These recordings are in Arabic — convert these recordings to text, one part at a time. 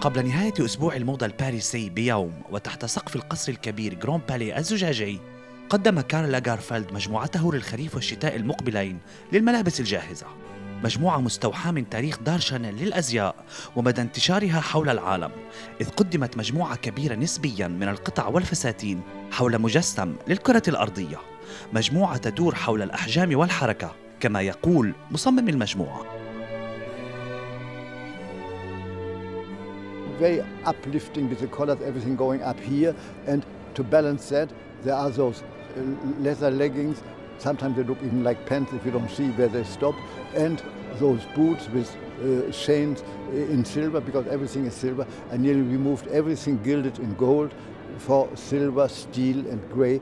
قبل نهاية أسبوع الموضة الباريسي بيوم وتحت سقف القصر الكبير جرون بالي الزجاجي قدم كارل لاغارفيلد مجموعته للخريف والشتاء المقبلين للملابس الجاهزة. مجموعة مستوحاة من تاريخ دار شانيل للأزياء ومدى انتشارها حول العالم إذ قدمت مجموعة كبيرة نسبيا من القطع والفساتين حول مجسم للكرة الأرضية. مجموعة تدور حول الأحجام والحركة كما يقول مصمم المجموعة. Very uplifting with the colors, everything going up here. And to balance that, there are those uh, leather leggings. Sometimes they look even like pants if you don't see where they stop. And those boots with uh, chains in silver because everything is silver. I nearly removed everything gilded in gold for silver, steel, and grey.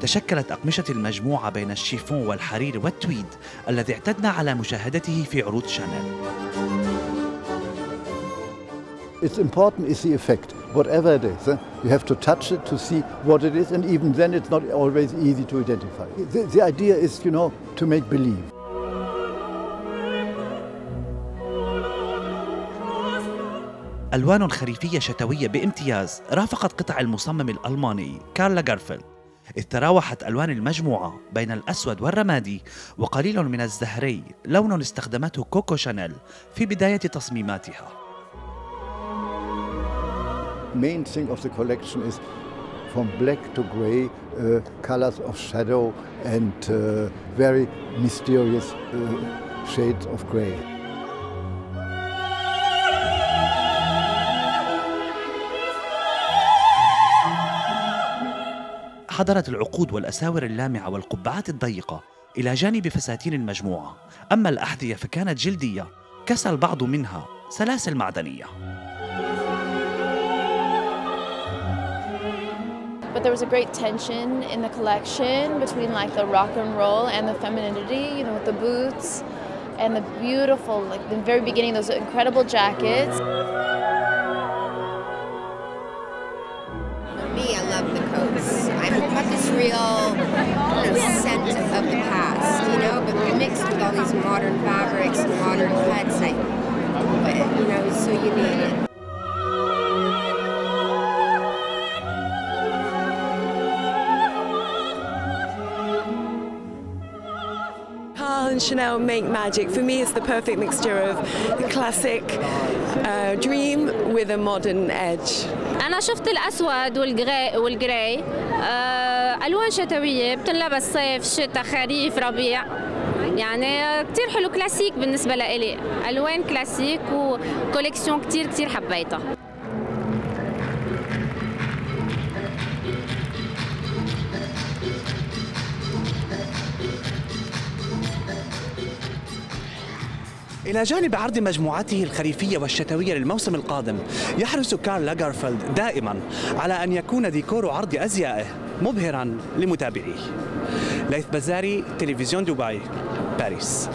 تشكلت أقمشة المجموعة بين الشيفون والحرير والتويد الذي اعتدنا على مشاهدته في عروض شانيل It's important is the effect, whatever it is. Eh? You have to touch it to see what it is, and even then it's not always easy to identify. The, the idea is, you know, to make believe. ألوان خريفية شتوية بامتياز رافقت قطع المصمم الألماني كارل لاغارفيلد إذ تراوحت ألوان المجموعة بين الأسود والرمادي وقليل من الزهري لون استخدمته كوكو شانيل في بداية تصميماتها main thing of the collection is from black to gray, uh, colors of shadow and uh, very mysterious uh, shades of gray. حضرت العقود والأساور اللامعة والقبعات الضيقة إلى جانب فساتين المجموعة أما الأحذية فكانت جلدية كسى البعض منها سلاسل معدنية But there was a great tension in the collection between like the rock and roll and the femininity, you know, with the boots and the beautiful, like the very beginning, those incredible jackets. Me, I love the coats. I'm got this real know, scent of the past, you know, but mixed with all these modern fabrics and modern cuts. I, but, you know, it's so unique. Carl and Chanel make magic. For me, it's the perfect mixture of the classic uh, dream with a modern edge. أنا شفت الأسود وال grey وال grey آه، ألوان شتوية بتنلبس صيف شتاء خريف ربيع يعني كتير حلو كلاسيك بالنسبة لإلي ألوان classic و collection كتير كتير حبيتها إلى جانب عرض مجموعته الخريفية والشتوية للموسم القادم يحرص كارل لاغارفيلد دائما على أن يكون ديكور عرض أزيائه مبهرا لمتابعيه. ليث بزاري تلفزيون دبي باريس.